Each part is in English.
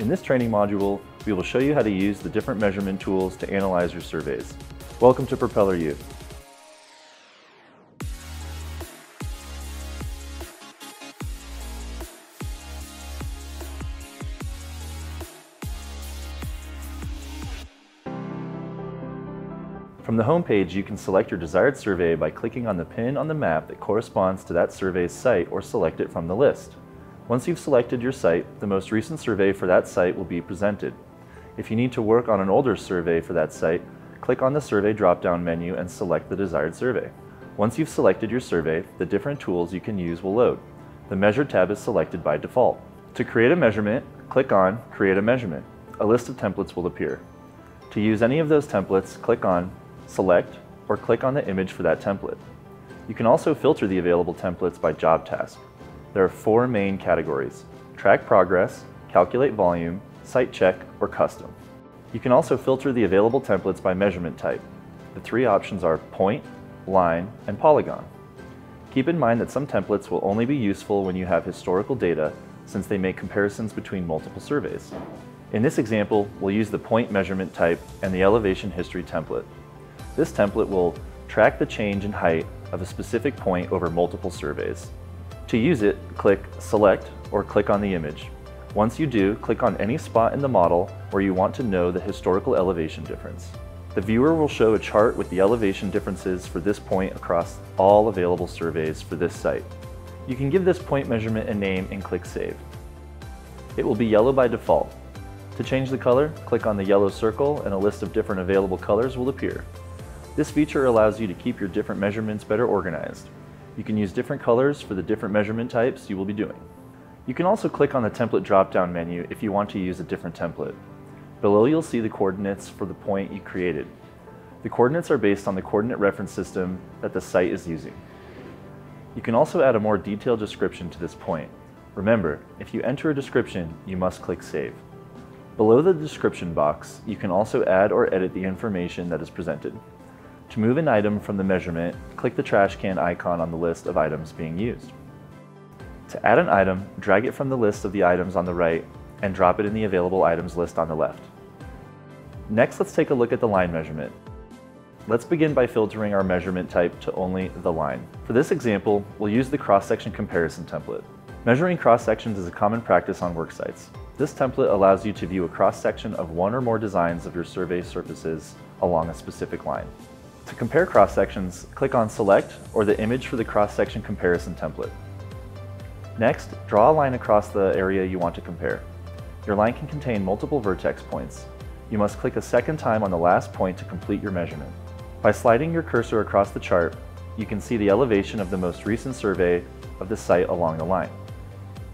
In this training module, we will show you how to use the different measurement tools to analyze your surveys. Welcome to Propeller U. From the home page, you can select your desired survey by clicking on the pin on the map that corresponds to that survey's site or select it from the list. Once you've selected your site, the most recent survey for that site will be presented. If you need to work on an older survey for that site, click on the Survey drop-down menu and select the desired survey. Once you've selected your survey, the different tools you can use will load. The Measure tab is selected by default. To create a measurement, click on Create a Measurement. A list of templates will appear. To use any of those templates, click on select, or click on the image for that template. You can also filter the available templates by job task. There are four main categories, track progress, calculate volume, site check, or custom. You can also filter the available templates by measurement type. The three options are point, line, and polygon. Keep in mind that some templates will only be useful when you have historical data since they make comparisons between multiple surveys. In this example, we'll use the point measurement type and the elevation history template. This template will track the change in height of a specific point over multiple surveys. To use it, click Select or click on the image. Once you do, click on any spot in the model where you want to know the historical elevation difference. The viewer will show a chart with the elevation differences for this point across all available surveys for this site. You can give this point measurement a name and click Save. It will be yellow by default. To change the color, click on the yellow circle and a list of different available colors will appear. This feature allows you to keep your different measurements better organized. You can use different colors for the different measurement types you will be doing. You can also click on the template drop-down menu if you want to use a different template. Below you'll see the coordinates for the point you created. The coordinates are based on the coordinate reference system that the site is using. You can also add a more detailed description to this point. Remember, if you enter a description, you must click Save. Below the description box, you can also add or edit the information that is presented. To move an item from the measurement, click the trash can icon on the list of items being used. To add an item, drag it from the list of the items on the right and drop it in the available items list on the left. Next, let's take a look at the line measurement. Let's begin by filtering our measurement type to only the line. For this example, we'll use the cross-section comparison template. Measuring cross-sections is a common practice on work sites. This template allows you to view a cross-section of one or more designs of your survey surfaces along a specific line. To compare cross-sections, click on Select or the image for the cross-section comparison template. Next, draw a line across the area you want to compare. Your line can contain multiple vertex points. You must click a second time on the last point to complete your measurement. By sliding your cursor across the chart, you can see the elevation of the most recent survey of the site along the line.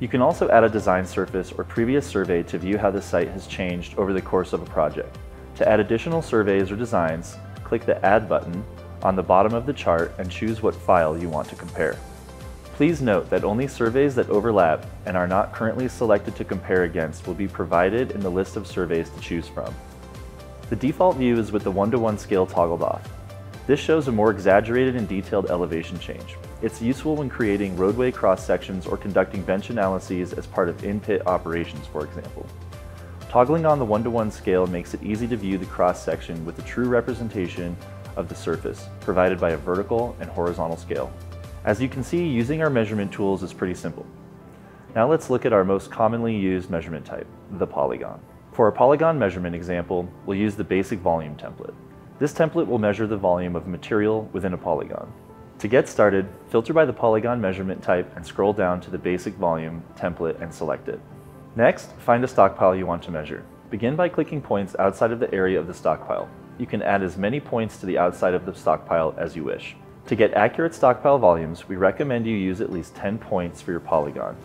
You can also add a design surface or previous survey to view how the site has changed over the course of a project. To add additional surveys or designs, click the Add button on the bottom of the chart and choose what file you want to compare. Please note that only surveys that overlap and are not currently selected to compare against will be provided in the list of surveys to choose from. The default view is with the one-to-one -one scale toggled off. This shows a more exaggerated and detailed elevation change. It's useful when creating roadway cross-sections or conducting bench analyses as part of in-pit operations, for example. Toggling on the one-to-one -one scale makes it easy to view the cross-section with a true representation of the surface, provided by a vertical and horizontal scale. As you can see, using our measurement tools is pretty simple. Now let's look at our most commonly used measurement type, the polygon. For a polygon measurement example, we'll use the basic volume template. This template will measure the volume of material within a polygon. To get started, filter by the polygon measurement type and scroll down to the basic volume template and select it. Next, find a stockpile you want to measure. Begin by clicking points outside of the area of the stockpile. You can add as many points to the outside of the stockpile as you wish. To get accurate stockpile volumes, we recommend you use at least 10 points for your polygon.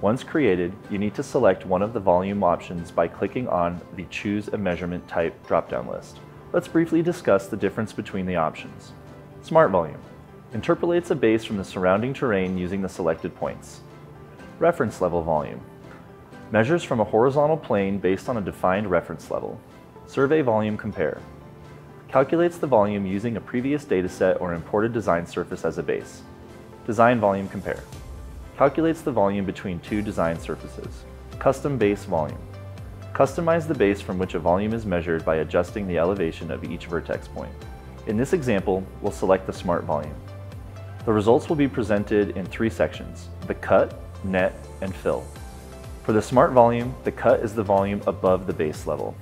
Once created, you need to select one of the volume options by clicking on the Choose a Measurement Type drop-down list. Let's briefly discuss the difference between the options. Smart Volume interpolates a base from the surrounding terrain using the selected points. Reference Level Volume Measures from a horizontal plane based on a defined reference level. Survey volume compare. Calculates the volume using a previous dataset or imported design surface as a base. Design volume compare. Calculates the volume between two design surfaces. Custom base volume. Customize the base from which a volume is measured by adjusting the elevation of each vertex point. In this example, we'll select the smart volume. The results will be presented in three sections, the cut, net, and fill. For the smart volume, the cut is the volume above the base level.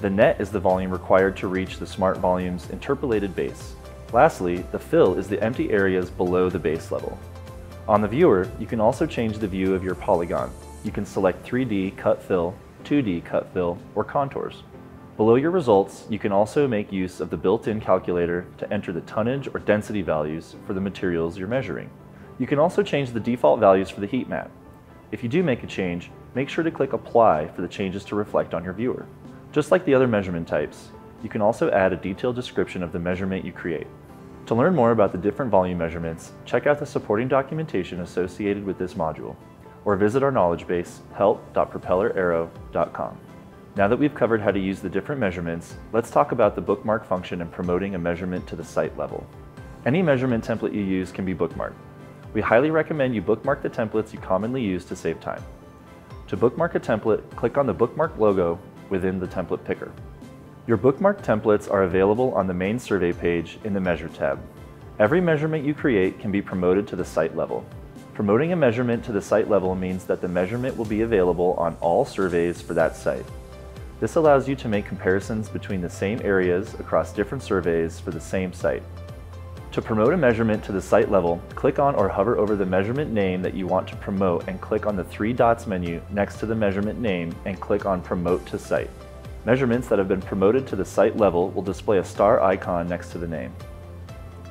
The net is the volume required to reach the smart volume's interpolated base. Lastly, the fill is the empty areas below the base level. On the viewer, you can also change the view of your polygon. You can select 3D cut fill 2D cut fill, or contours. Below your results, you can also make use of the built-in calculator to enter the tonnage or density values for the materials you're measuring. You can also change the default values for the heat map. If you do make a change, make sure to click Apply for the changes to reflect on your viewer. Just like the other measurement types, you can also add a detailed description of the measurement you create. To learn more about the different volume measurements, check out the supporting documentation associated with this module or visit our knowledge base, help.propelleraero.com. Now that we've covered how to use the different measurements, let's talk about the bookmark function and promoting a measurement to the site level. Any measurement template you use can be bookmarked. We highly recommend you bookmark the templates you commonly use to save time. To bookmark a template, click on the bookmark logo within the template picker. Your bookmark templates are available on the main survey page in the Measure tab. Every measurement you create can be promoted to the site level. Promoting a measurement to the site level means that the measurement will be available on all surveys for that site. This allows you to make comparisons between the same areas across different surveys for the same site. To promote a measurement to the site level, click on or hover over the measurement name that you want to promote and click on the three dots menu next to the measurement name and click on Promote to Site. Measurements that have been promoted to the site level will display a star icon next to the name.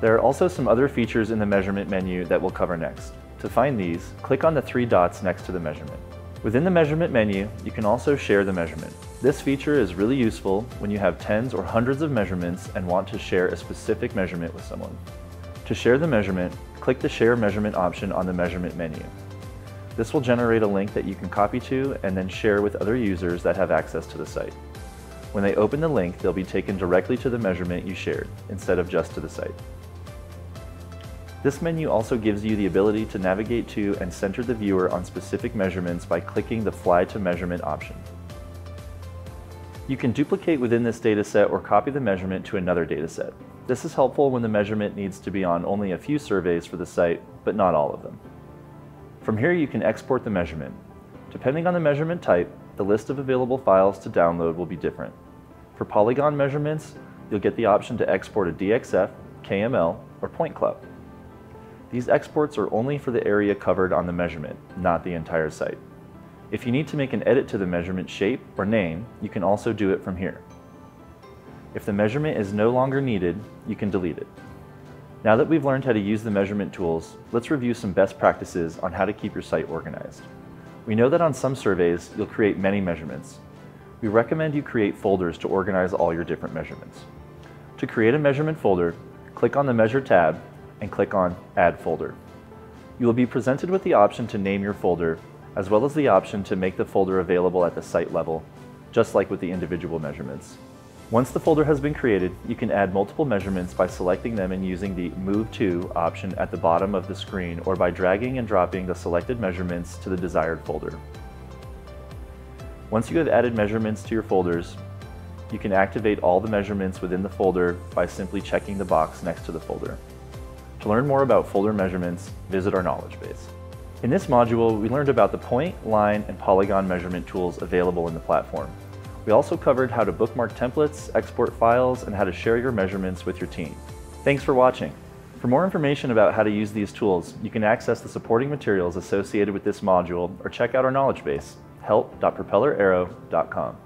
There are also some other features in the measurement menu that we'll cover next. To find these, click on the three dots next to the measurement. Within the measurement menu, you can also share the measurement. This feature is really useful when you have tens or hundreds of measurements and want to share a specific measurement with someone. To share the measurement, click the Share Measurement option on the measurement menu. This will generate a link that you can copy to and then share with other users that have access to the site. When they open the link, they'll be taken directly to the measurement you shared, instead of just to the site. This menu also gives you the ability to navigate to and center the viewer on specific measurements by clicking the Fly to Measurement option. You can duplicate within this dataset or copy the measurement to another dataset. This is helpful when the measurement needs to be on only a few surveys for the site, but not all of them. From here you can export the measurement. Depending on the measurement type, the list of available files to download will be different. For polygon measurements, you'll get the option to export a DXF, KML, or point cloud. These exports are only for the area covered on the measurement, not the entire site. If you need to make an edit to the measurement shape or name, you can also do it from here. If the measurement is no longer needed, you can delete it. Now that we've learned how to use the measurement tools, let's review some best practices on how to keep your site organized. We know that on some surveys, you'll create many measurements. We recommend you create folders to organize all your different measurements. To create a measurement folder, click on the Measure tab and click on Add Folder. You will be presented with the option to name your folder, as well as the option to make the folder available at the site level, just like with the individual measurements. Once the folder has been created, you can add multiple measurements by selecting them and using the Move To option at the bottom of the screen or by dragging and dropping the selected measurements to the desired folder. Once you have added measurements to your folders, you can activate all the measurements within the folder by simply checking the box next to the folder. To learn more about folder measurements, visit our knowledge base. In this module, we learned about the point, line, and polygon measurement tools available in the platform. We also covered how to bookmark templates, export files, and how to share your measurements with your team. Thanks for watching. For more information about how to use these tools, you can access the supporting materials associated with this module or check out our knowledge base, help.propelleraero.com.